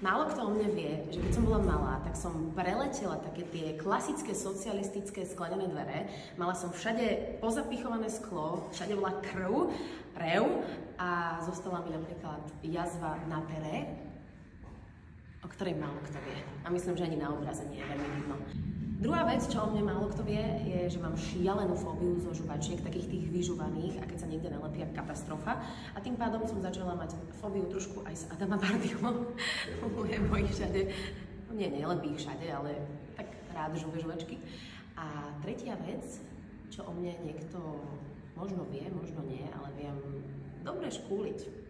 Málo kto o mne vie, že keď som bola malá, tak som preletela také tie klasické socialistické sklenené dvere. Mala som všade pozapichované sklo, všade bola krv, rev a zostala mi napríklad jazva na pere, o ktorej málo kto vie. A myslím, že ani na obraze nie je veľmi vidno. Druhá vec, čo o mne málo kto vie, je, že mám šialenú fóbiu zo žuvačiek, takých tých vyžuvaných a keď sa niekde nalepia katastrofa. A tým pádom som začala mať fóbiu trošku aj s Adama Bardyho, lebo ich všade, nie, nelepí ich všade, ale tak rád žuve žuvačky. A tretia vec, čo o mne niekto možno vie, možno nie, ale viem dobre škúliť.